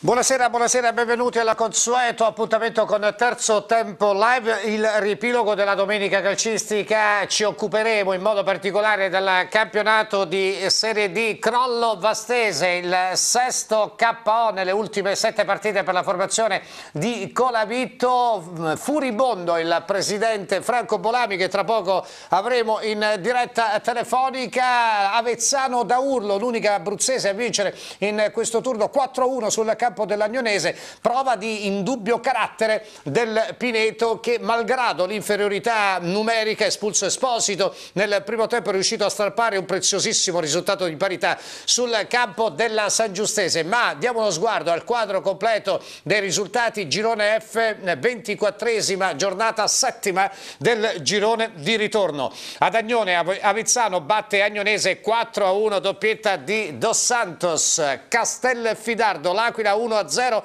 Buonasera, buonasera, benvenuti al consueto appuntamento con Terzo Tempo Live, il riepilogo della domenica calcistica. Ci occuperemo in modo particolare del campionato di Serie D Crollo Vastese, il sesto KO nelle ultime sette partite per la formazione di Colavitto. Furibondo il presidente Franco Bolami che tra poco avremo in diretta telefonica. Avezzano da Urlo, l'unica abruzzese a vincere in questo turno 4-1 sul campo campo dell'Agnonese, prova di indubbio carattere del Pineto che malgrado l'inferiorità numerica espulso Esposito nel primo tempo è riuscito a strappare un preziosissimo risultato di parità sul campo della San Giustese, ma diamo uno sguardo al quadro completo dei risultati. Girone F, 24esima giornata settima del girone di ritorno. Ad Agnone Avezzano batte Agnonese 4 a 1 doppietta di Dos Santos, Castelfidardo, l'Aquila 1-0.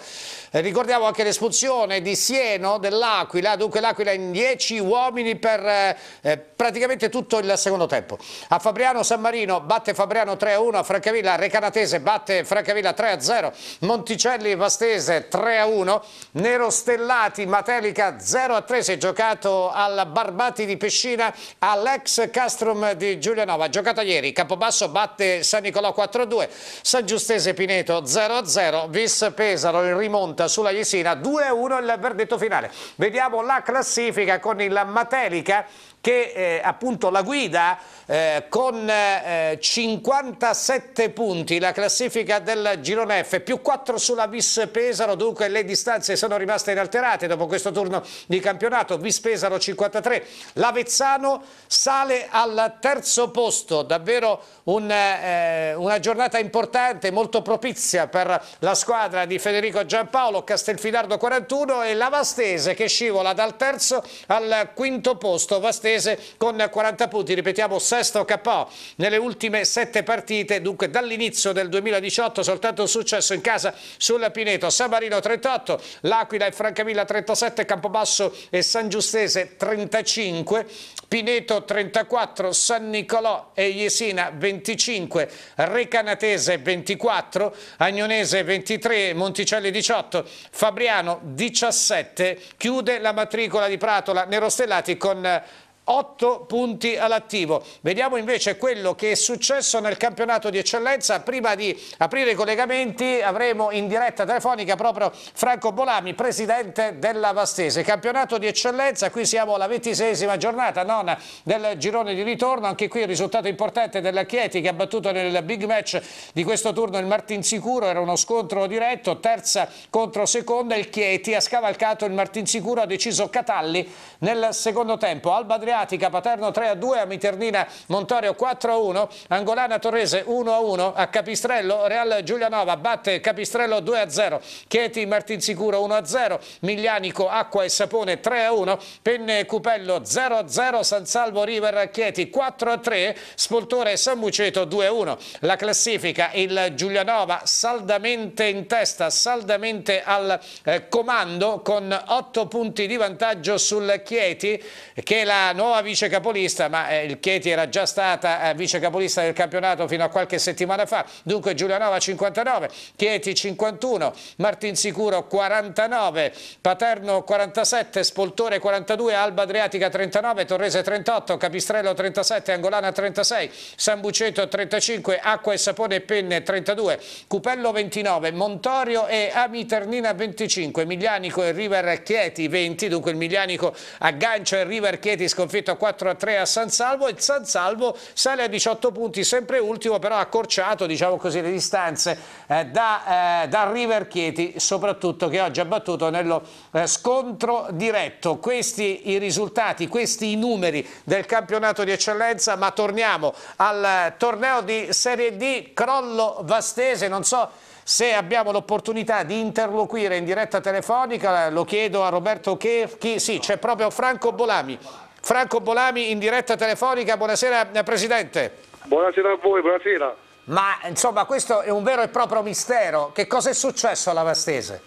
Ricordiamo anche l'espulsione di Sieno dell'Aquila, dunque l'Aquila in 10 uomini per eh, praticamente tutto il secondo tempo. A Fabriano San Marino batte Fabriano 3-1, a Francavilla Recanatese batte Francavilla 3-0, Monticelli Vastese 3-1, Nero Stellati Matelica 0-3, si è giocato al Barbati di Pescina all'ex Castrum di Giulianova, giocato ieri, Campobasso batte San Nicolò 4-2, San Giustese Pineto 0-0, Vis Pesaro in rimonta sulla Jesina 2-1 il verdetto finale. Vediamo la classifica con il Matelica che eh, appunto la guida eh, con eh, 57 punti, la classifica del girone F, più 4 sulla Vis Pesaro, dunque le distanze sono rimaste inalterate dopo questo turno di campionato, Vis Pesaro 53, l'Avezzano sale al terzo posto, davvero un, eh, una giornata importante, molto propizia per la squadra di Federico Giampaolo, Castelfidardo 41 e la Vastese che scivola dal terzo al quinto posto, Vastese Cremonese con 40 punti, ripetiamo sesto KO nelle ultime sette partite, dunque dall'inizio del 2018 soltanto un successo in casa sul Pineto, San Marino 38, L'Aquila e Francavilla 37, Campobasso e San Giustese 35, Pineto 34, San Nicolò e Jesina 25, Recanatese 24, Agnonese 23, Monticelli 18, Fabriano 17, chiude la matricola di Pratola Nerostellati con 8 punti all'attivo. Vediamo invece quello che è successo nel campionato di eccellenza. Prima di aprire i collegamenti avremo in diretta telefonica proprio Franco Bolami, presidente della Vastese. Campionato di eccellenza, qui siamo alla ventisesima giornata, nona del girone di ritorno. Anche qui il risultato importante della Chieti che ha battuto nel big match di questo turno il Martinsicuro. Era uno scontro diretto, terza contro seconda. Il Chieti ha scavalcato il Martinsicuro, ha deciso Catalli nel secondo tempo. Alba Adriano Adriatica, Paterno 3-2, a Miternina Montorio 4-1, Angolana Torrese 1-1, a Capistrello Real Giulianova batte Capistrello 2-0, Chieti Martinsicuro 1-0, Miglianico Acqua e Sapone 3-1, Penne Cupello 0-0, San Salvo River Chieti 4-3, Spoltore San Muceto 2-1. La classifica il Giulianova saldamente in testa, saldamente al eh, comando con 8 punti di vantaggio sul Chieti che la nuova vice capolista, ma eh, il Chieti era già stata eh, vice capolista del campionato fino a qualche settimana fa, dunque Giulianova 59, Chieti 51, Martinsicuro 49, Paterno 47, Spoltore 42, Alba Adriatica 39, Torrese 38, Capistrello 37, Angolana 36, San Buceto 35, Acqua e Sapone e Penne 32, Cupello 29, Montorio e Amiternina 25, Miglianico e River Chieti 20, dunque il Miglianico aggancia il River Chieti sconfitto sconfitto 4 a 3 a San Salvo e San Salvo sale a 18 punti, sempre ultimo però accorciato diciamo così, le distanze eh, da, eh, da, River Chieti, soprattutto che oggi ha battuto nello eh, scontro diretto. Questi i risultati, questi i numeri del campionato di eccellenza, ma torniamo al torneo di Serie D, crollo vastese, non so se abbiamo l'opportunità di interloquire in diretta telefonica, lo chiedo a Roberto Cherchi, sì, c'è proprio Franco Bolami. Franco Bolami in diretta telefonica, buonasera eh, Presidente. Buonasera a voi, buonasera. Ma insomma questo è un vero e proprio mistero, che cosa è successo alla Vastese?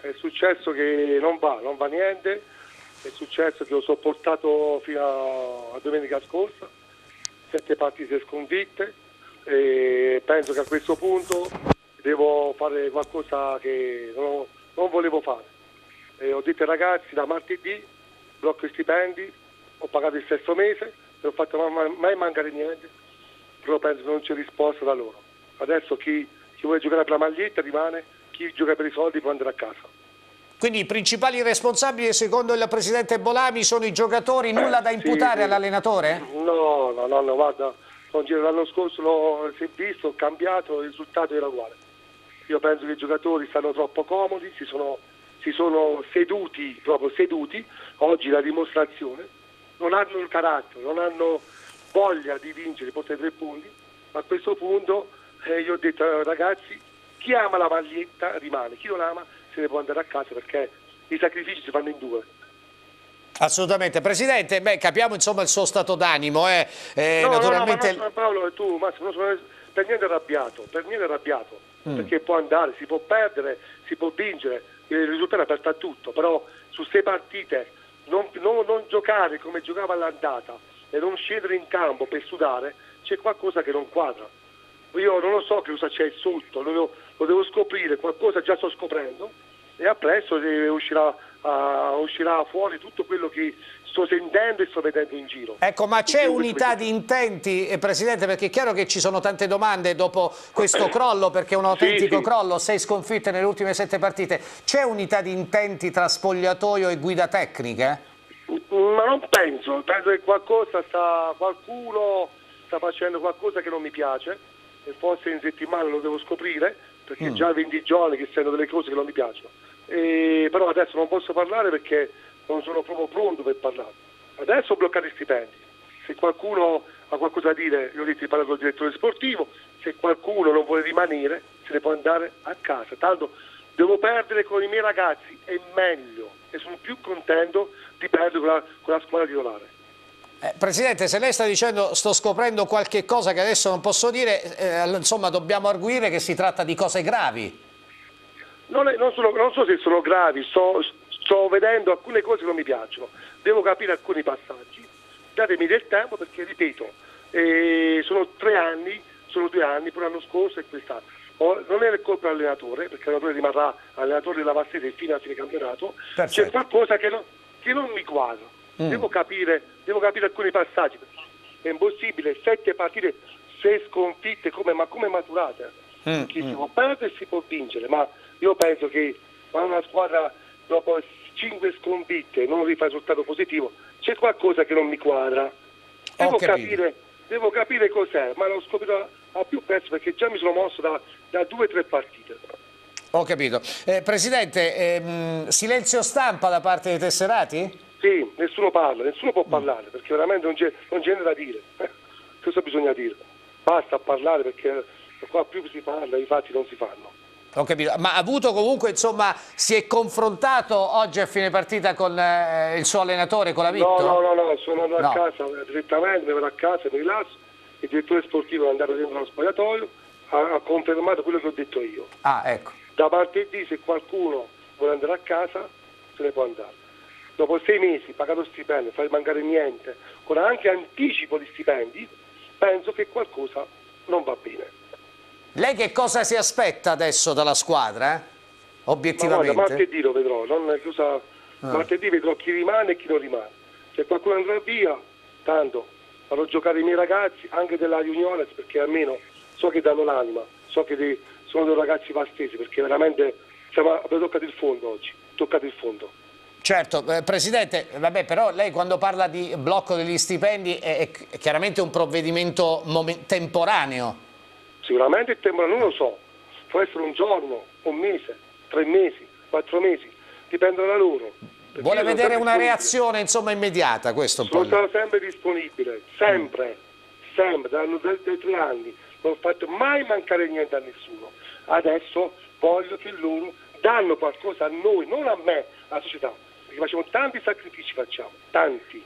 È successo che non va, non va niente, è successo che ho sopportato fino a domenica scorsa, sette partite sconfitte e penso che a questo punto devo fare qualcosa che non, non volevo fare. E ho detto ai ragazzi da martedì, blocco i stipendi, ho pagato il stesso mese, non ho fatto mai, mai mancare niente, però penso che non c'è risposta da loro. Adesso chi, chi vuole giocare per la maglietta rimane, chi gioca per i soldi può andare a casa. Quindi i principali responsabili secondo il Presidente Bolami sono i giocatori, nulla da imputare sì, all'allenatore? No, no, no, no, guarda, l'anno scorso l'ho visto, ho cambiato, il risultato era uguale. Io penso che i giocatori stanno troppo comodi, si sono, si sono seduti, proprio seduti, oggi la dimostrazione, non hanno il carattere, non hanno voglia di vincere, portare tre punti, a questo punto eh, io ho detto ragazzi, chi ama la maglietta rimane, chi non ama se ne può andare a casa perché i sacrifici si fanno in due. Assolutamente. Presidente, beh, capiamo insomma il suo stato d'animo. Eh. Eh, no, naturalmente... no, no, Paolo e tu, Massimo, non sono per niente arrabbiato, per niente arrabbiato mm. perché può andare, si può perdere, si può vincere, il risultato è aperto a tutto, però su sei partite non, non, non giocare come giocava all'andata e non scendere in campo per sudare, c'è qualcosa che non quadra. Io non lo so che cosa c'è sotto, lo devo, lo devo scoprire, qualcosa già sto scoprendo e a presto uscirà, uh, uscirà fuori tutto quello che sto sentendo e sto vedendo in giro. Ecco, ma c'è unità di intenti, eh, Presidente, perché è chiaro che ci sono tante domande dopo questo crollo, perché è un autentico sì, crollo, sei sconfitte nelle ultime sette partite. C'è unità di intenti tra spogliatoio e guida tecnica? Ma non penso, penso che qualcosa sta, qualcuno sta facendo qualcosa che non mi piace e forse in settimana lo devo scoprire, perché mm. già 20 giorni che sento delle cose che non mi piacciono. E, però adesso non posso parlare perché non sono proprio pronto per parlare. Adesso ho bloccato i stipendi. Se qualcuno ha qualcosa da dire, io ho detto di parlare con il direttore sportivo, se qualcuno non vuole rimanere se ne può andare a casa. Tanto devo perdere con i miei ragazzi, è meglio e sono più contento di perdere con la, con la squadra titolare. Eh, Presidente, se lei sta dicendo sto scoprendo qualche cosa che adesso non posso dire, eh, insomma dobbiamo arguire che si tratta di cose gravi. Non, è, non, sono, non so se sono gravi, sto, sto vedendo alcune cose che non mi piacciono, devo capire alcuni passaggi, datemi del tempo perché ripeto, eh, sono tre anni, sono due anni, pure l'anno scorso e quest'anno. non è colpa dell'allenatore, perché l'allenatore rimarrà allenatore della Vassese fino a fine campionato, c'è qualcosa che non, che non mi quadra, mm. devo, capire, devo, capire, alcuni passaggi, è impossibile, sette partite, sei sconfitte, come, ma come maturate? Mm. Chi mm. si può perdere si può vincere, ma io penso che quando una squadra dopo cinque sconfitte non rifà risultato positivo, c'è qualcosa che non mi quadra. Devo capire, devo capire cos'è, ma l'ho scoperto a più pezzi perché già mi sono mosso da, da due o tre partite. Ho capito. Eh, Presidente, ehm, silenzio stampa da parte dei tesserati? Sì, nessuno parla, nessuno può mm. parlare perché veramente non c'è, niente da dire. Cosa bisogna dire? Basta parlare perché qua più si parla, i fatti non si fanno. Ho capito, ma ha avuto comunque, insomma, si è confrontato oggi a fine partita con eh, il suo allenatore, con la Vitto? No, no, no, no sono andato no. a casa direttamente, vado a casa, mi rilasso, il direttore sportivo è andato dentro lo spogliatoio, ha, ha, confermato quello che ho detto io. Ah, ecco. Da martedì se qualcuno vuole andare a casa, se ne può andare. Dopo sei mesi, pagato stipendio, fai mancare niente, con anche anticipo di stipendi, penso che qualcosa non va bene. Lei che cosa si aspetta adesso dalla squadra? Eh? Obiettivamente? Ma guarda, martedì lo vedrò, non cosa... ah. martedì vedrò chi rimane e chi non rimane. Se qualcuno andrà via, tanto farò giocare i miei ragazzi, anche della Juniores, perché almeno so che danno l'anima, so che dei, sono dei ragazzi vastesi, perché veramente siamo, abbiamo toccato il fondo oggi, toccato il fondo. Certo, eh, Presidente, vabbè, però lei quando parla di blocco degli stipendi è, è chiaramente un provvedimento temporaneo. Sicuramente il tempo non lo so, può essere un giorno, un mese, tre mesi, quattro mesi, dipende da loro. Vuole vedere una reazione insomma immediata, questo sono. Sono sempre disponibile, sempre, sempre, dai, dai tre anni, non ho fatto mai mancare niente a nessuno. Adesso voglio che loro danno qualcosa a noi, non a me, alla società, perché facciamo tanti sacrifici, facciamo, tanti.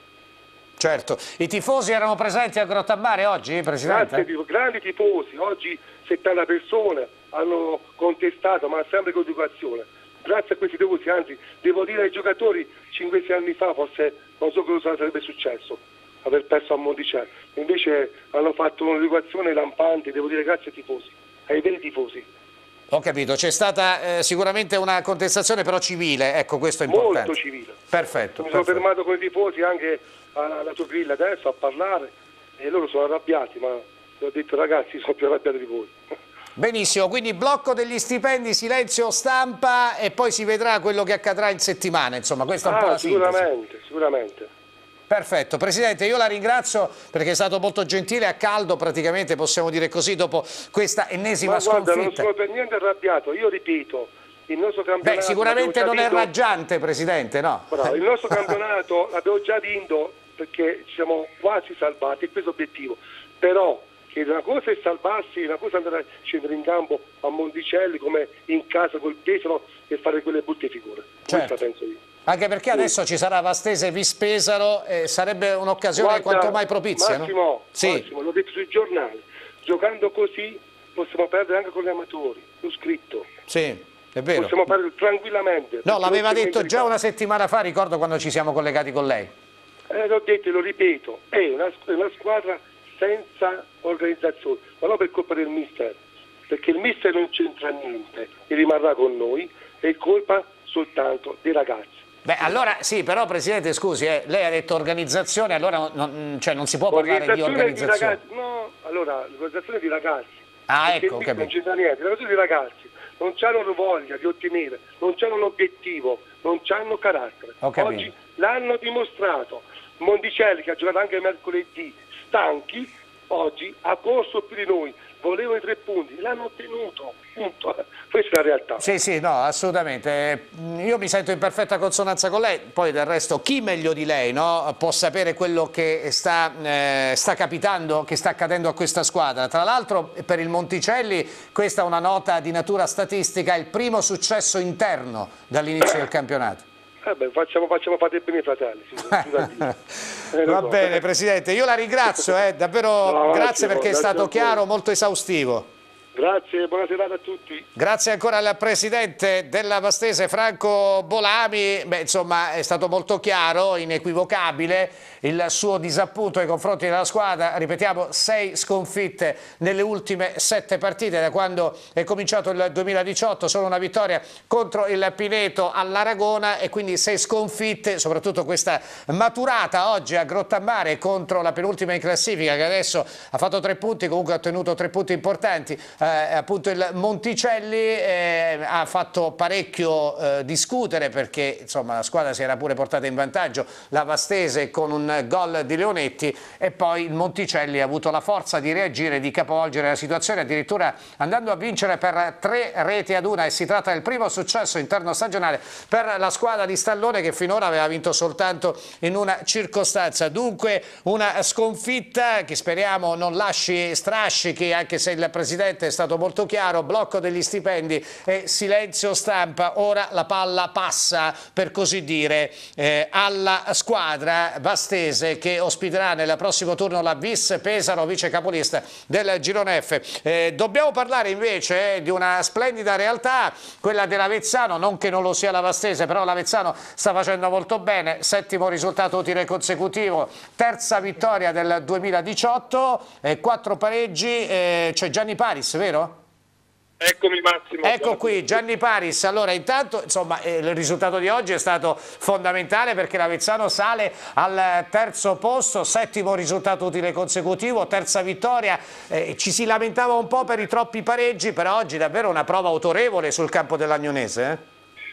Certo, i tifosi erano presenti a Grottammare oggi, Presidente? Grazie, grandi tifosi, oggi 70 persone hanno contestato, ma sempre con educazione. Grazie a questi tifosi, anzi, devo dire ai giocatori, 5-6 anni fa forse non so cosa sarebbe successo, aver perso a Monticello. Invece hanno fatto un'educazione lampante, devo dire grazie ai tifosi, ai veri tifosi. Ho capito, c'è stata eh, sicuramente una contestazione però civile, ecco questo è importante. Molto civile. Perfetto. Mi perfetto. sono fermato con i tifosi anche alla Togrilla adesso a parlare e loro sono arrabbiati, ma ho detto ragazzi sono più arrabbiati di voi. Benissimo, quindi blocco degli stipendi, silenzio stampa e poi si vedrà quello che accadrà in settimana, insomma questa è un ah, po' la sicuramente, sintesi. Sicuramente, Perfetto, Presidente, io la ringrazio perché è stato molto gentile, a caldo praticamente possiamo dire così dopo questa ennesima Ma guarda, non sconfitta. sono per niente arrabbiato, io ripeto, il nostro campionato... Beh, sicuramente non l'abbiamo è vinto- raggiante, Presidente, no? Bravo, il nostro campionato l'abbiamo già vinto perché ci siamo quasi salvati, è questo l'obiettivo. Però che una cosa è salvarsi, una cosa è andare a scendere in campo a Monticelli come in casa col Pesaro e fare quelle brutte figure. Certo. Questa penso io. Anche perché adesso ci sarà Vastese Vispesaro e sarebbe un'occasione quanto mai propizia, Massimo, no? Sì, Massimo, l'ho detto sui giornali, giocando così possiamo perdere anche con gli amatori, l'ho scritto, sì, è vero. possiamo perdere tranquillamente. No, l'aveva detto già una settimana fa, ricordo quando ci siamo collegati con lei. Eh, l'ho detto e lo ripeto, è una, una squadra senza organizzazione, ma non per colpa del mister, perché il mister non c'entra niente e rimarrà con noi, è colpa soltanto dei ragazzi. Beh, allora sì, però Presidente, scusi, eh, lei ha detto organizzazione, allora non, cioè, non si può parlare di Organizzazione di no, allora, l'organizzazione di ragazzi. Ah, ecco, mister non capito. c'entra niente, l'organizzazione di ragazzi non hanno voglia di ottenere, non hanno un obiettivo, non hanno carattere. Capito. Oggi l'hanno dimostrato. Mondicelli che ha giocato anche mercoledì, stanchi, oggi ha corso più di noi, volevano i tre punti, l'hanno ottenuto. Punto. Questa è la realtà. Sì, sì, no, assolutamente. Eh, Io mi sento in perfetta consonanza con lei, poi del resto chi meglio di lei no, può sapere quello che sta, eh, sta capitando, che sta accadendo a questa squadra. Tra l'altro per il Monticelli questa è una nota di natura statistica, il primo successo interno dall'inizio del campionato. Eh beh, facciamo, facciamo fate bene i fratelli. Eh, Va so. bene Presidente, io la ringrazio, eh, davvero No, grazie perché è stato chiaro, molto esaustivo. Grazie, buona serata a tutti. Grazie ancora al presidente della Vastese Franco Bolami, Beh, insomma è stato molto chiaro, inequivocabile il suo disappunto nei confronti della squadra, ripetiamo sei sconfitte nelle ultime sette partite da quando è cominciato il 2018, solo una vittoria contro il Pineto all'Aragona e quindi sei sconfitte, soprattutto questa maturata oggi a Grottammare contro la penultima in classifica che adesso ha fatto tre punti, comunque ha ottenuto tre punti importanti, eh, appunto il Monticelli eh, ha fatto parecchio eh, discutere perché insomma la squadra si era pure portata in vantaggio, la Vastese con un gol di Leonetti e poi il Monticelli ha avuto la forza di reagire, di capovolgere la situazione addirittura andando a vincere per tre reti ad una e si tratta del primo successo interno stagionale per la squadra di Stallone che finora aveva vinto soltanto in una circostanza. Dunque una sconfitta che speriamo non lasci strascichi anche se il Presidente stato molto chiaro, blocco degli stipendi e silenzio stampa. Ora la palla passa per così dire eh, alla squadra vastese che ospiterà nel prossimo turno la Vis Pesaro, vice capolista del Girone F. Eh, dobbiamo parlare invece eh, di una splendida realtà, quella dell'Avezzano, non che non lo sia la Vastese, però l'Avezzano sta facendo molto bene, settimo risultato utile consecutivo, terza vittoria del 2018, eh, quattro pareggi, eh, c'è Gianni Paris, vero? Eccomi Massimo. Ecco qui Gianni Paris, allora intanto insomma, eh, il risultato di oggi è stato fondamentale perché l'Avezzano sale al terzo posto, settimo risultato utile consecutivo, terza vittoria, Eh, ci si lamentava un po' per i troppi pareggi, però oggi davvero una prova autorevole sul campo dell'Agnonese. Eh?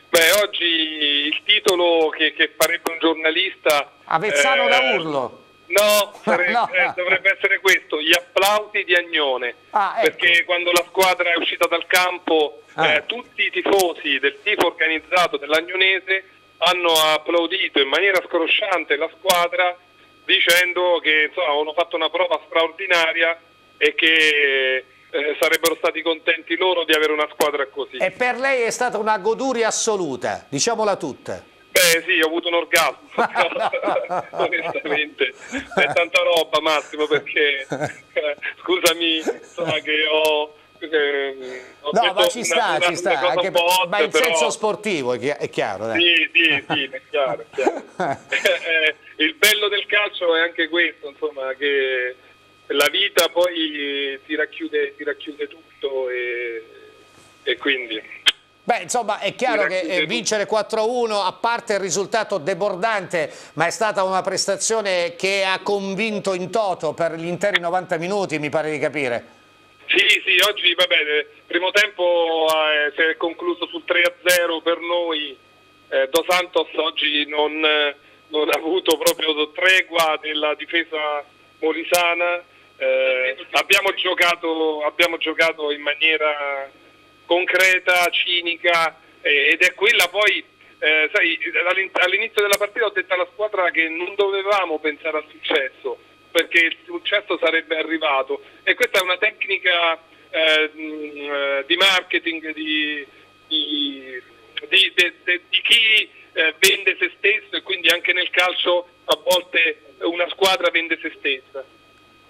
Beh, oggi il titolo che, che farebbe un giornalista... Avezzano eh, da urlo. No, sare- No. eh, dovrebbe essere questo, gli applausi di Agnone. Ah, ecco. Perché quando la squadra è uscita dal campo, Ah. eh, tutti i tifosi del tifo organizzato dell'Agnonese hanno applaudito in maniera scrosciante la squadra dicendo che insomma, avevano fatto una prova straordinaria e che eh, sarebbero stati contenti loro di avere una squadra così. E per lei è stata una goduria assoluta, diciamola tutta. Beh sì, ho avuto un orgasmo, onestamente, è tanta roba Massimo perché, eh, scusami, insomma che ho... eh, No, ma ci sta, una- ci sta, anche un po' hot, ma in però- senso sportivo è chi- è chiaro. dai. Sì, sì, sì, è chiaro, è chiaro. Eh, il bello del calcio è anche questo, insomma, che la vita poi ti racchiude, ti racchiude tutto e, e quindi... Beh, insomma, è chiaro che eh, vincere 4-1, a parte il risultato debordante, ma è stata una prestazione che ha convinto in toto per gli interi 90 minuti, mi pare di capire. Sì, sì, oggi va bene, primo tempo eh, si è concluso sul 3-0 per noi, eh, Dos Santos oggi non, non, ha avuto proprio tregua della difesa molisana, eh, abbiamo, giocato, abbiamo giocato in maniera concreta, cinica eh, ed è quella poi, eh, sai, all'inizio della partita ho detto alla squadra che non dovevamo pensare al successo perché il successo sarebbe arrivato. E questa è una tecnica eh, di marketing di, di, di, di chi eh, vende se stesso e quindi anche nel calcio a volte una squadra vende se stessa.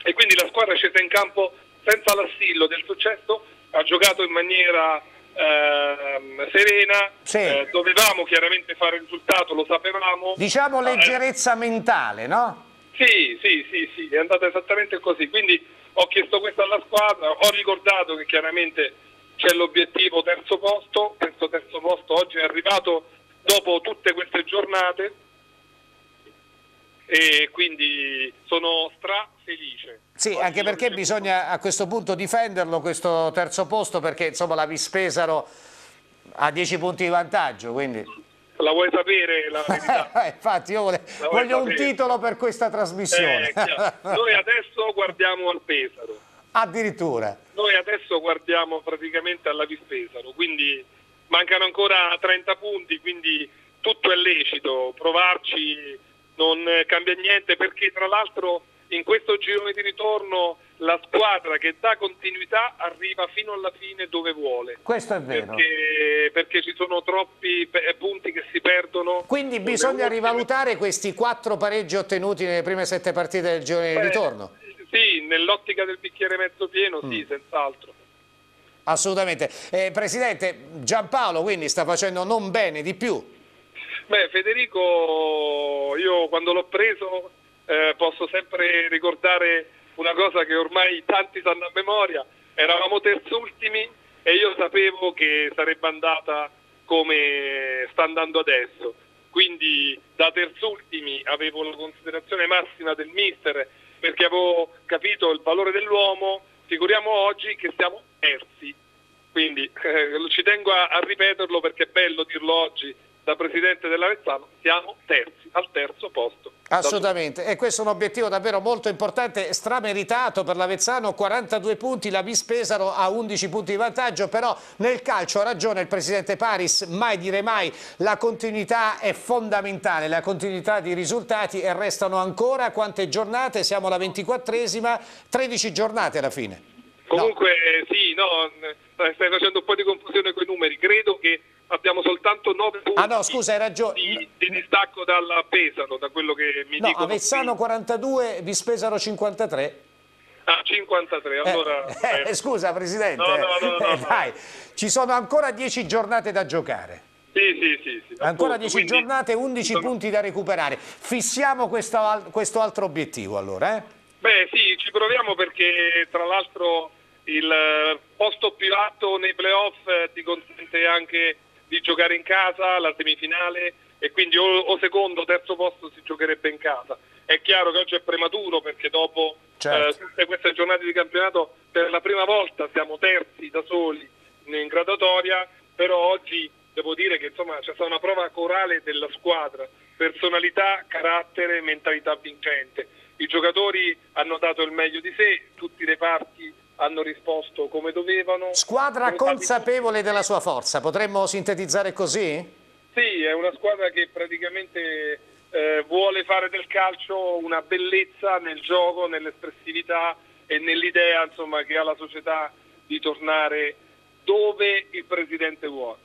E quindi la squadra è scesa in campo senza l'assillo del successo ha giocato in maniera eh, serena, sì. eh, dovevamo chiaramente fare il risultato, lo sapevamo. Diciamo eh, leggerezza eh, mentale, no? Sì, sì, sì, sì, è andata esattamente così, quindi ho chiesto questo alla squadra, ho ricordato che chiaramente c'è l'obiettivo terzo posto, questo terzo posto oggi è arrivato dopo tutte queste giornate e quindi sono stra felice. Sì, Oggi anche perché bisogna a questo punto difenderlo questo terzo posto perché insomma la Vispesaro ha 10 punti di vantaggio, quindi... La vuoi sapere la verità? Infatti io voglio sapere. un titolo per questa trasmissione. Eh, Noi adesso guardiamo al Pesaro. Addirittura. Noi adesso guardiamo praticamente alla Vispesaro, quindi mancano ancora 30 punti, quindi tutto è lecito, provarci non cambia niente perché tra l'altro in questo girone di ritorno la squadra che dà continuità arriva fino alla fine dove vuole. Questo è vero. Perché, perché ci sono troppi punti che si perdono. Quindi bisogna rivalutare questi quattro pareggi ottenuti nelle prime sette partite del girone di ritorno. Sì, nell'ottica del bicchiere mezzo pieno, mm. sì, senz'altro. Assolutamente. Eh, Presidente, Giampaolo quindi sta facendo non bene di più. Beh, Federico, io quando l'ho preso eh, posso sempre ricordare una cosa che ormai tanti sanno a memoria, eravamo terzultimi e io sapevo che sarebbe andata come sta andando adesso, quindi da terzultimi avevo la considerazione massima del mister perché avevo capito il valore dell'uomo, figuriamo oggi che siamo terzi, quindi eh, ci tengo a, a ripeterlo perché è bello dirlo oggi da presidente dell'Avezzano, siamo terzi, al terzo posto. Assolutamente, e questo è un obiettivo davvero molto importante, strameritato per l'Avezzano, 42 punti, la Vispesaro ha 11 punti di vantaggio, però nel calcio ha ragione il presidente Paris, mai dire mai, la continuità è fondamentale, la continuità di risultati e restano ancora quante giornate? Siamo alla 24esima, 13 giornate alla fine. Comunque no. sì, no, stai facendo un po' di confusione con i numeri, credo che abbiamo soltanto 9 punti ah, no, scusa, hai ragione. Di, di, distacco dalla Pesaro, da quello che mi no, dicono. Avezzano 42, Vispesaro 53. Ah, 53, allora... Eh, eh, scusa Presidente, no, no, no, eh, dai, ci sono ancora 10 giornate da giocare. Sì, sì, sì. sì ancora 10 quindi... giornate, 11 sono... punti da recuperare. Fissiamo questo, questo altro obiettivo allora, eh? Beh sì, ci proviamo perché tra l'altro il posto più alto nei playoff ti consente anche di giocare in casa la semifinale e quindi o, o secondo o terzo posto si giocherebbe in casa. È chiaro che oggi è prematuro perché dopo certo. eh, tutte queste giornate di campionato per la prima volta siamo terzi da soli in graduatoria, però oggi devo dire che insomma c'è stata una prova corale della squadra, personalità, carattere, mentalità vincente. I giocatori hanno dato il meglio di sé, tutti i reparti hanno risposto come dovevano. Squadra consapevole della sua forza, potremmo sintetizzare così? Sì, è una squadra che praticamente eh, vuole fare del calcio una bellezza nel gioco, nell'espressività e nell'idea che ha la società di tornare dove il presidente vuole.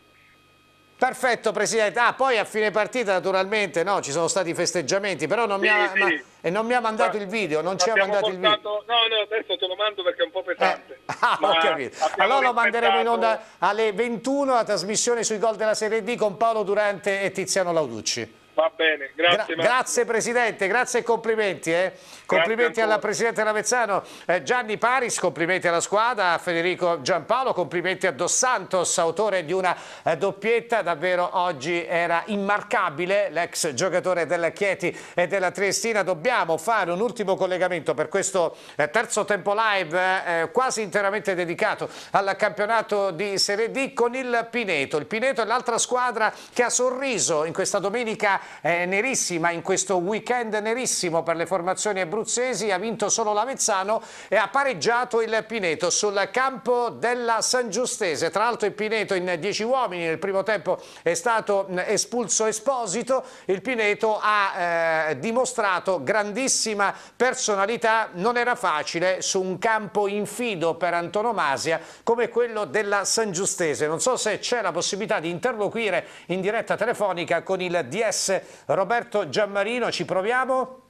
Perfetto Presidente, ah, poi a fine partita naturalmente no, ci sono stati festeggiamenti, però non, sì, mi, ha, sì. ma, e non mi ha mandato ma, il video, non ci ha mandato portato, il video. No, no, adesso te lo mando perché è un po' pesante. Eh, ah, ho capito. Allora lo manderemo in onda alle 21, la trasmissione sui gol della Serie D con Paolo Durante e Tiziano Lauducci. Va bene. grazie. Gra grazie Presidente, grazie e complimenti. Eh. Complimenti alla Presidente Lavezzano eh, Gianni Paris, complimenti alla squadra, a Federico Giampaolo, complimenti a Dos Santos, autore di una eh, doppietta, davvero oggi era immarcabile l'ex giocatore della Chieti e della Triestina. Dobbiamo fare un ultimo collegamento per questo eh, terzo tempo live eh, quasi interamente dedicato al campionato di Serie D con il Pineto. Il Pineto è l'altra squadra che ha sorriso in questa domenica eh, nerissima, in questo weekend nerissimo per le formazioni abruzzesi, ha vinto solo l'Avezzano e ha pareggiato il Pineto sul campo della San Giustese. Tra l'altro il Pineto in 10 uomini nel primo tempo è stato espulso Esposito, il Pineto ha eh, dimostrato grandissima personalità, non era facile su un campo infido per antonomasia come quello della San Giustese. Non so se c'è la possibilità di interloquire in diretta telefonica con il DS Roberto Giammarino, ci proviamo?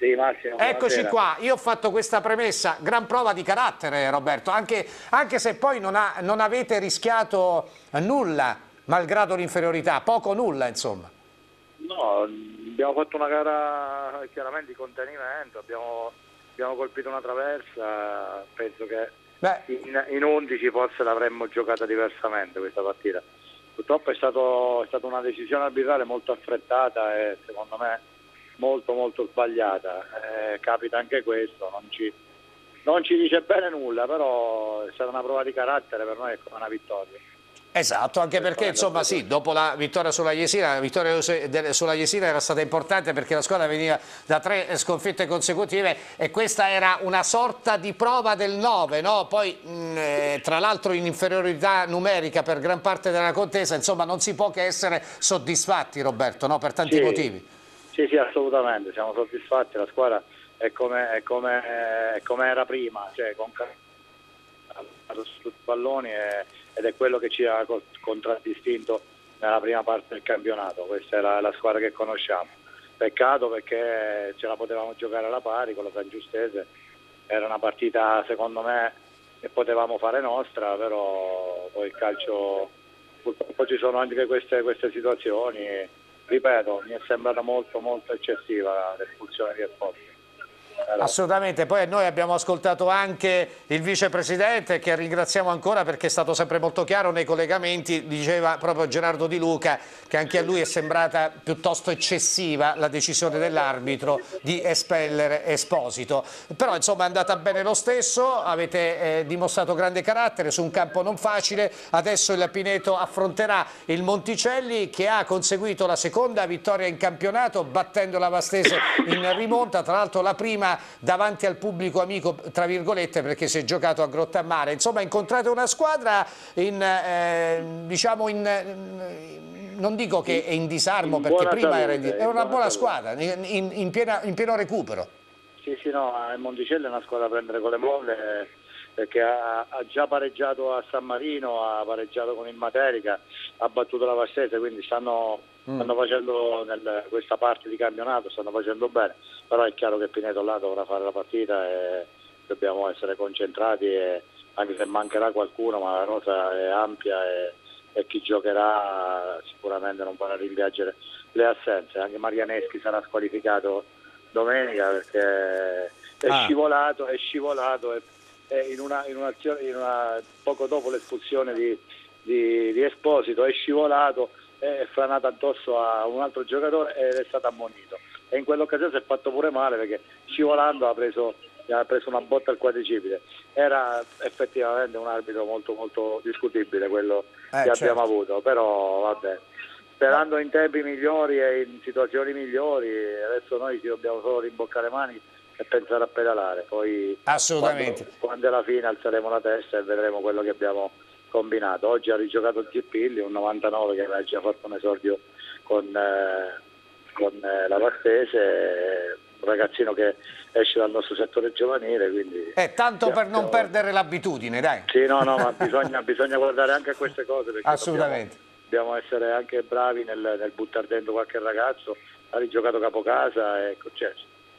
Sì, Massimo. Eccoci qua, io ho fatto questa premessa, gran prova di carattere Roberto, anche, anche se poi non, ha, non, avete rischiato nulla, malgrado l'inferiorità, poco nulla insomma. No, abbiamo fatto una gara chiaramente di contenimento, abbiamo, abbiamo colpito una traversa, penso che in, in, 11 forse l'avremmo giocata diversamente questa partita. Purtroppo è, stato, è stata una decisione arbitrale molto affrettata e secondo me molto molto sbagliata. Eh, capita anche questo, non ci, non ci dice bene nulla, però è stata una prova di carattere per noi è come una vittoria. Esatto, anche perché insomma sì, dopo la vittoria sulla Jesina, la vittoria sulla Jesina era stata importante perché la squadra veniva da tre sconfitte consecutive e questa era una sorta di prova del 9, no? poi mh, eh, tra l'altro in inferiorità numerica per gran parte della contesa, insomma non si può che essere soddisfatti Roberto, no? per tanti sì. motivi. Sì, sì, assolutamente, siamo soddisfatti, la squadra è come, è come, è come era prima, cioè con tutti i palloni e, ed è quello che ci ha contraddistinto nella prima parte del campionato, questa è la, la squadra che conosciamo. Peccato perché ce la potevamo giocare alla pari con la San Giustese, era una partita secondo me che potevamo fare nostra, però poi il calcio purtroppo ci sono anche queste, queste situazioni ripeto, mi è sembrata molto molto eccessiva l'espulsione di Esposito. Assolutamente, poi noi abbiamo ascoltato anche il vicepresidente che ringraziamo ancora perché è stato sempre molto chiaro nei collegamenti, diceva proprio Gerardo Di Luca che anche a lui è sembrata piuttosto eccessiva la decisione dell'arbitro di espellere Esposito, però insomma è andata bene lo stesso, avete eh, dimostrato grande carattere su un campo non facile, adesso il Pineto affronterà il Monticelli che ha conseguito la seconda vittoria in campionato battendo la Vastese in rimonta, tra l'altro la prima davanti al pubblico amico, tra virgolette, perché si è giocato a Grottammare. Insomma, incontrate una squadra in, eh, diciamo in, non dico che è in disarmo, in perché prima salute, era in, è una buona salute. squadra, in, piena, in pieno recupero. Sì, sì, no, il Monticello è una squadra da prendere con le molle perché ha, ha, già pareggiato a San Marino, ha pareggiato con il Materica, ha battuto la Vastese, quindi stanno, mm. stanno facendo nel, questa parte di campionato, stanno facendo bene, però è chiaro che Pineto là dovrà fare la partita e dobbiamo essere concentrati e, anche se mancherà qualcuno, ma la rosa è ampia e, e chi giocherà sicuramente non vorrà rimpiangere le assenze, anche Marianeschi sarà squalificato domenica perché è ah. scivolato, è scivolato e in una, in in una, poco dopo l'espulsione di, di, di, Esposito è scivolato, è franato addosso a un altro giocatore ed è stato ammonito. E in quell'occasione si è fatto pure male perché scivolando ha preso, ha preso una botta al quadricipite. Era effettivamente un arbitro molto molto discutibile quello eh, che certo. abbiamo avuto, però vabbè. Sperando in tempi migliori e in situazioni migliori, adesso noi ci dobbiamo solo rimboccare le mani e pensare a pedalare. Poi Assolutamente. Quando, quando alla fine alzeremo la testa e vedremo quello che abbiamo combinato. Oggi ha rigiocato Zippilli, un 99 che aveva già fatto un esordio con, eh, con eh, la Vastese, un ragazzino che esce dal nostro settore giovanile. Quindi, eh, tanto per non perdere l'abitudine, dai. Sì, no, no, ma bisogna, bisogna guardare anche a queste cose. Assolutamente. Dobbiamo, dobbiamo, essere anche bravi nel, nel buttare dentro qualche ragazzo, ha rigiocato capocasa, ecco, cioè,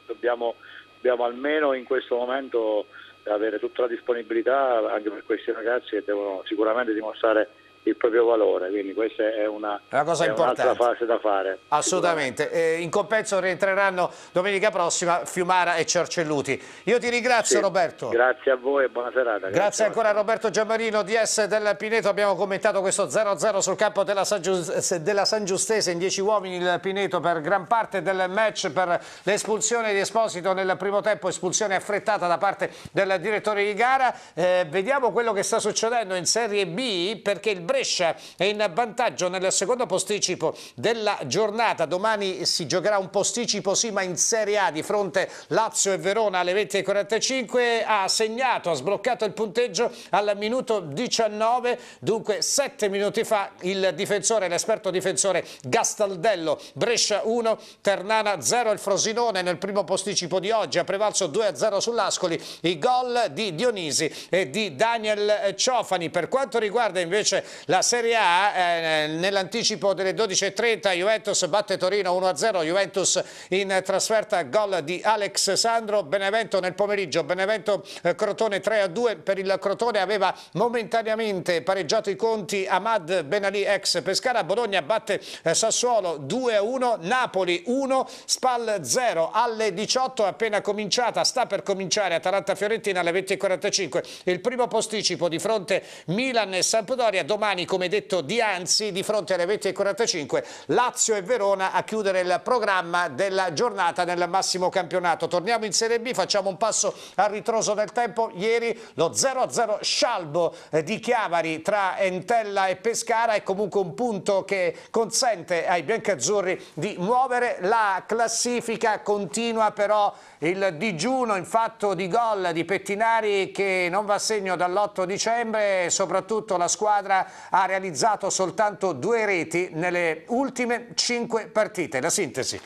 dobbiamo dobbiamo almeno in questo momento avere tutta la disponibilità anche per questi ragazzi che devono sicuramente dimostrare il proprio valore, quindi questa è una, una cosa è importante. fase da fare. Assolutamente, eh, in compenso rientreranno domenica prossima Fiumara e Cercelluti. Io ti ringrazio Sì, Roberto. Grazie a voi e buona serata. Grazie, Grazie ancora a Roberto Giammarino, DS del Pineto, abbiamo commentato questo 0-0 sul campo della San, Gius- della San Giustese, in 10 uomini il Pineto per gran parte del match per l'espulsione di Esposito nel primo tempo, espulsione affrettata da parte del direttore di gara. Eh, vediamo quello che sta succedendo in Serie B perché il Brescia è in vantaggio nel secondo posticipo della giornata, domani si giocherà un posticipo sì ma in Serie A. Di fronte Lazio e Verona alle 20.45, ha segnato, ha sbloccato il punteggio al minuto 19, dunque 7 minuti fa il difensore, l'esperto difensore Gastaldello, Brescia 1, Ternana 0, il Frosinone nel primo posticipo di oggi ha prevalso 2-0 sull'Ascoli, i gol di Dionisi e di Daniel Ciofani. Per quanto riguarda invece la Serie A, eh, nell'anticipo delle 12.30 Juventus batte Torino 1-0, Juventus in trasferta gol di Alex Sandro, Benevento nel pomeriggio, Benevento eh, Crotone 3-2, per il Crotone. Aveva momentaneamente pareggiato i conti Ahmad Benali ex Pescara, Bologna batte eh, Sassuolo 2-1, Napoli 1, Spal 0 alle 18 è appena cominciata, sta per cominciare Atalanta-Fiorentina alle 20.45, il primo posticipo di fronte Milan e Sampdoria, domani come detto di Anzi di fronte alle 20.45 Lazio e Verona a chiudere il programma della giornata nel massimo campionato. Torniamo in Serie B, facciamo un passo a ritroso nel tempo, ieri lo 0-0 scialbo eh, di Chiavari tra Entella e Pescara è comunque un punto che consente ai biancazzurri di muovere la classifica, continua però il digiuno in fatto di gol di Pettinari che non va a segno dall'8 dicembre, soprattutto la squadra ha realizzato soltanto due reti nelle ultime cinque partite. La sintesi.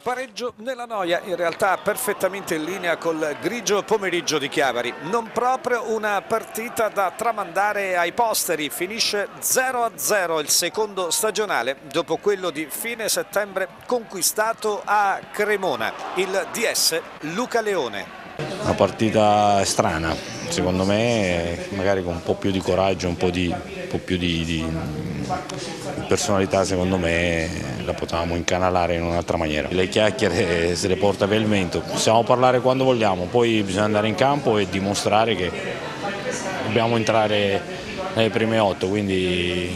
Pareggio nella noia, in realtà perfettamente in linea col grigio pomeriggio di Chiavari. Non proprio una partita da tramandare ai posteri, finisce 0-0 il secondo stagionale dopo quello di fine settembre conquistato a Cremona. Il DS Luca Leone. Una partita strana, secondo me, magari con un po' più di coraggio, un po', di, un po più di, di, personalità, secondo me la potevamo incanalare in un'altra maniera. Le chiacchiere se le porta via il vento, possiamo parlare quando vogliamo, poi bisogna andare in campo e dimostrare che dobbiamo entrare nelle prime otto, quindi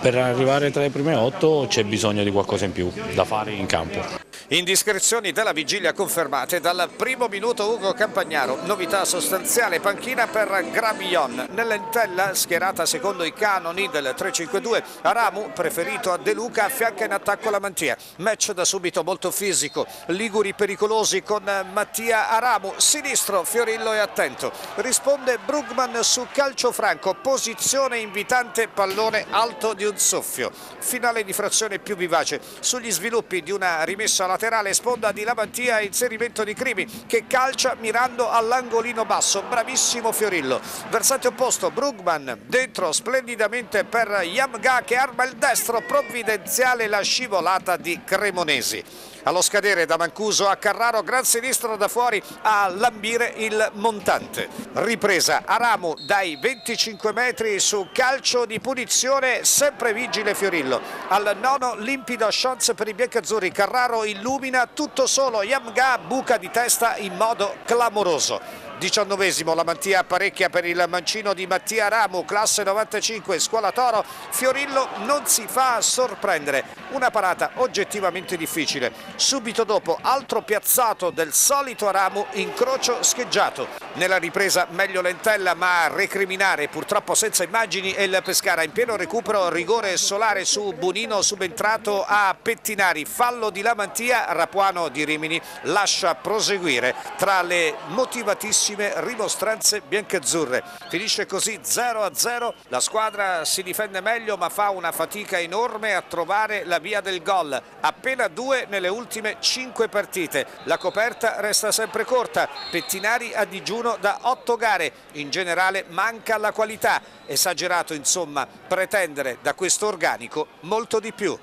per arrivare tra le prime otto c'è bisogno di qualcosa in più da fare in campo. Indiscrezioni della vigilia confermate dal primo minuto Ugo Campagnaro, novità sostanziale panchina per Gravillon. Nell'entella schierata secondo i canoni del 3-5-2, Aramu preferito a De Luca affianca in attacco la Mantia. Match da subito molto fisico, Liguri pericolosi con Mattia Aramu, sinistro Fiorillo è attento. Risponde Brugman su calcio franco, posizione invitante, pallone alto di un soffio. Finale di frazione più vivace sugli sviluppi di una rimessa laterale sponda di Lavantia inserimento di Crimi che calcia mirando all'angolino basso bravissimo Fiorillo versante opposto Brugman dentro splendidamente per Yamga che arma il destro provvidenziale la scivolata di Cremonesi allo scadere da Mancuso a Carraro, gran sinistro da fuori a lambire il montante. Ripresa a Ramu dai 25 metri su calcio di punizione, sempre vigile Fiorillo. Al nono limpido chance per i biancazzurri, Carraro illumina tutto solo, Yamga buca di testa in modo clamoroso. Diciannovesimo la Mantia apparecchia per il mancino di Mattia Ramu, classe 95, scuola Toro. Fiorillo non si fa sorprendere, una parata oggettivamente difficile. Subito dopo altro piazzato del solito Ramu, incrocio scheggiato. Nella ripresa meglio Lentella ma a recriminare purtroppo senza immagini e il Pescara in pieno recupero rigore solare su Bunino subentrato a Pettinari. Fallo di Lamantia, Rapuano di Rimini lascia proseguire tra le motivatissime rimostranze biancazzurre. Finisce così 0-0, la squadra si difende meglio ma fa una fatica enorme a trovare la via del gol. Appena due nelle ultime cinque partite. La coperta resta sempre corta. Pettinari a digiuno da otto gare. In generale manca la qualità. Esagerato insomma pretendere da questo organico molto di più.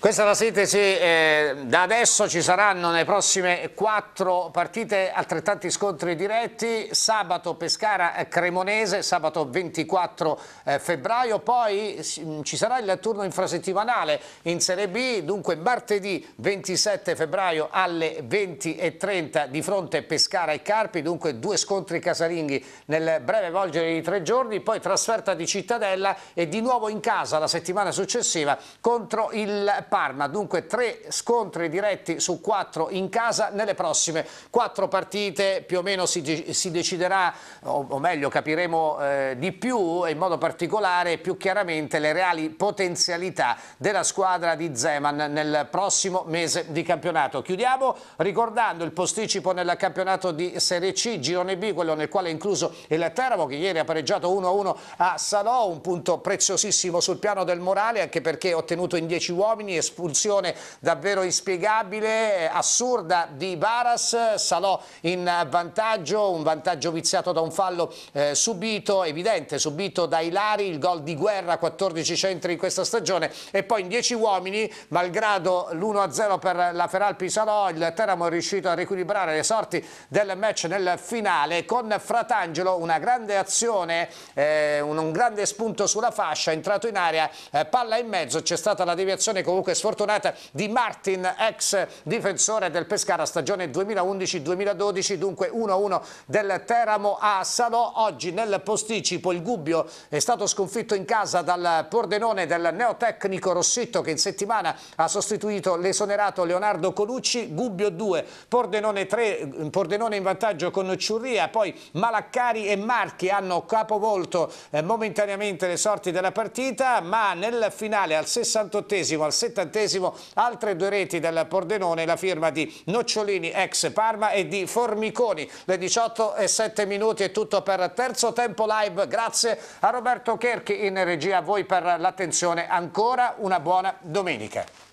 Questa è la sintesi, eh, da adesso ci saranno nelle prossime quattro partite altrettanti scontri diretti, sabato Pescara-Cremonese, sabato 24 eh, febbraio, poi ci sarà il turno infrasettimanale in Serie B, dunque martedì 27 febbraio alle 20.30 di fronte Pescara e Carpi, dunque due scontri casalinghi nel breve volgere di tre giorni, poi trasferta di Cittadella e di nuovo in casa la settimana successiva contro il Parma, dunque tre scontri diretti su quattro in casa nelle prossime quattro partite, più o meno si, si deciderà, o, o, meglio capiremo eh, di più in modo particolare più chiaramente le reali potenzialità della squadra di Zeman nel prossimo mese di campionato. Chiudiamo ricordando il posticipo nel campionato di Serie C, Girone B, quello nel quale è incluso il Teramo che ieri ha pareggiato 1-1 a Salò, un punto preziosissimo sul piano del morale anche perché ottenuto in 10 uomini espulsione davvero inspiegabile, assurda di Baras, Salò in vantaggio, un vantaggio viziato da un fallo eh, subito, evidente, subito da Ilari, il gol di guerra, 14 centri in questa stagione e poi in 10 uomini, malgrado l'1-0 per la Feralpi Salò, il Teramo è riuscito a riequilibrare le sorti del match nel finale con Fratangelo, una grande azione, eh, un, un, grande spunto sulla fascia, entrato in area, eh, palla in mezzo, c'è stata la deviazione comunque comunque sfortunata di Martin, ex difensore del Pescara stagione 2011-2012, dunque 1-1 del Teramo a Salò. Oggi nel posticipo il Gubbio è stato sconfitto in casa dal Pordenone del neotecnico Rossitto che in settimana ha sostituito l'esonerato Leonardo Colucci, Gubbio 2, Pordenone 3, Pordenone in vantaggio con Ciurria, poi Malaccari e Marchi hanno capovolto eh, momentaneamente le sorti della partita, ma nel finale al 68esimo, al 70 settantesimo altre due reti del Pordenone, la firma di Nocciolini ex Parma e di Formiconi. Le 18 e 7 minuti è tutto per terzo tempo live. Grazie a Roberto Cherchi in regia, a voi per l'attenzione. Ancora una buona domenica.